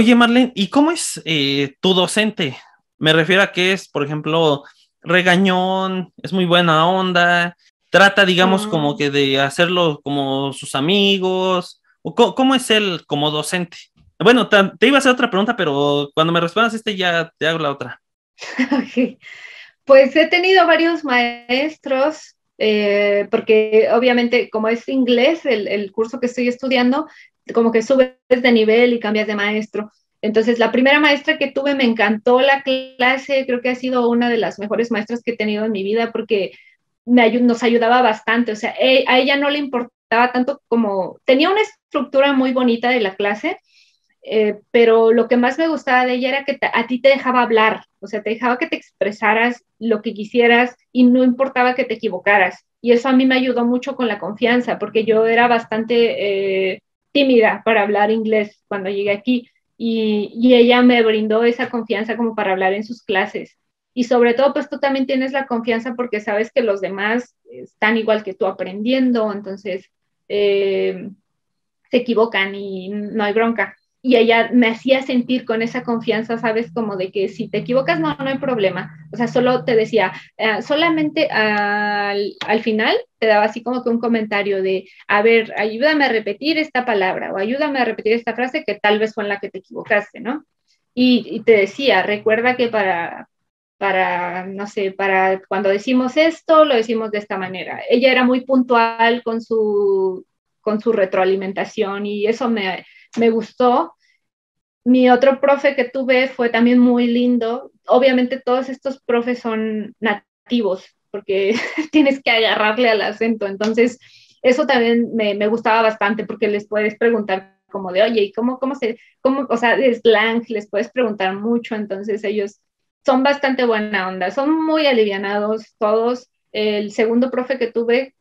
Oye, Marlene, ¿y cómo es eh, tu docente? Me refiero a que es, por ejemplo, regañón, es muy buena onda, trata, digamos, como mm. que de hacerlo como sus amigos, o cómo, es él como docente. Bueno, te, iba a hacer otra pregunta, pero cuando me respondas este ya te hago la otra. Pues he tenido varios maestros, eh, porque obviamente como es inglés el, el, curso que estoy estudiando, como que subes de nivel y cambias de maestro. Entonces, la primera maestra que tuve me encantó la clase, creo que ha sido una de las mejores maestras que he tenido en mi vida porque me nos ayudaba bastante, o sea, e, a ella no le importaba tanto como, tenía una estructura muy bonita de la clase, eh, pero lo que más me gustaba de ella era que a ti te dejaba hablar, o sea, te dejaba que te expresaras lo que quisieras y no importaba que te equivocaras. Y eso a mí me ayudó mucho con la confianza, porque yo era bastante eh, tímida para hablar inglés cuando llegué aquí y, ella me brindó esa confianza como para hablar en sus clases. Y sobre todo, pues tú también tienes la confianza porque sabes que los demás están igual que tú aprendiendo, entonces eh, se equivocan y no hay bronca y ella me hacía sentir con esa confianza, ¿sabes? Como de que si te equivocas, no, no hay problema. O sea, solo te decía, eh, solamente al, al, final te daba así como que un comentario de, a ver, ayúdame a repetir esta palabra o ayúdame a repetir esta frase que tal vez fue en la que te equivocaste, ¿no? Y, y te decía, recuerda que para, para, no sé, para cuando decimos esto, lo decimos de esta manera. Ella era muy puntual con su, con su retroalimentación y eso me me gustó. Mi otro profe que tuve fue también muy lindo. Obviamente todos estos profes son nativos porque tienes que agarrarle al acento. Entonces, eso también me, me, gustaba bastante porque les puedes preguntar como de, oye, ¿y cómo, cómo se, cómo, o sea, de slang, les puedes preguntar mucho. Entonces, ellos son bastante buena onda, son muy alivianados todos. El segundo profe que tuve,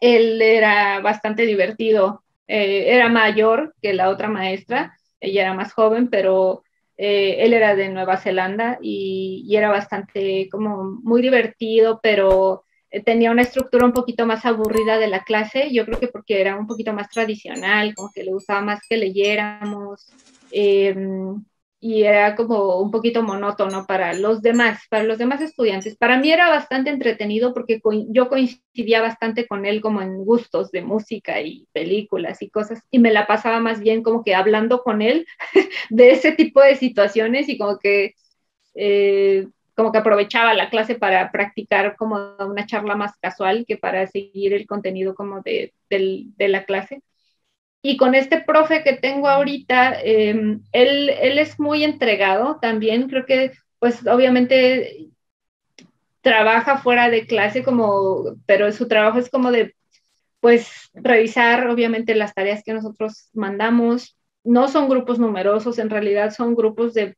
él era bastante divertido. Eh, era mayor que la otra maestra, ella era más joven, pero eh, él era de Nueva Zelanda y, era bastante como muy divertido, pero eh, tenía una estructura un poquito más aburrida de la clase, yo creo que porque era un poquito más tradicional, como que le gustaba más que leyéramos. Em, y era como un poquito monótono para los demás, para los demás estudiantes. Para mí era bastante entretenido porque yo coincidía bastante con él como en gustos de música y películas y cosas y me la pasaba más bien como que hablando con él de ese tipo de situaciones y como que eh, como que aprovechaba la clase para practicar como una charla más casual que para seguir el contenido como de, de la clase. Y con este profe que tengo ahorita, em, él, él es muy entregado también, creo que pues obviamente trabaja fuera de clase como, pero su trabajo es como de pues revisar obviamente las tareas que nosotros mandamos. No son grupos numerosos, en realidad son grupos de,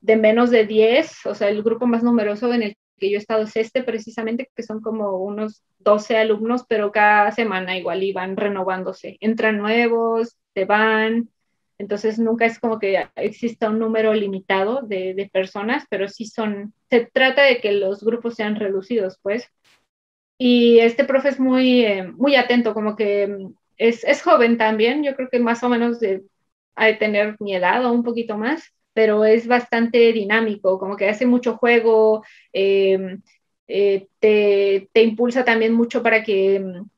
de menos de 10, o sea, el grupo más numeroso en el que yo he estado es este precisamente, que son como unos 12 alumnos, pero cada semana igual iban renovándose. Entran nuevos, se van, entonces nunca es como que exista un número limitado de, de personas, pero sí son, se trata de que los grupos sean reducidos, pues. Y este profe es muy, eh, muy atento, como que mm, es, es, joven también, yo creo que más o menos de, ha de tener mi edad o un poquito más pero es bastante dinámico, como que hace mucho juego, eh, eh, te, te, impulsa también mucho para que mm,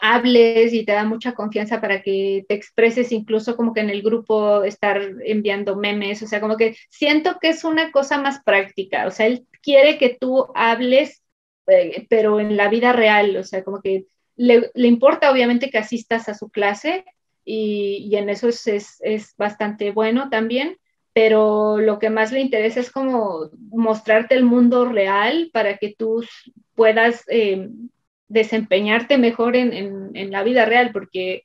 hables y te da mucha confianza para que te expreses, incluso como que en el grupo estar enviando memes, o sea, como que siento que es una cosa más práctica, o sea, él quiere que tú hables, eh, pero en la vida real, o sea, como que le, le importa obviamente que asistas a su clase y, y en eso es, es, es bastante bueno también pero lo que más le interesa es como mostrarte el mundo real para que tú puedas eh, desempeñarte mejor en, la vida real, porque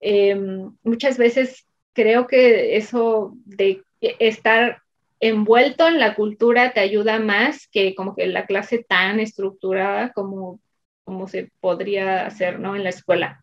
eh, muchas veces creo que eso de estar envuelto en la cultura te ayuda más que como que la clase tan estructurada como, como se podría hacer ¿no? en la escuela.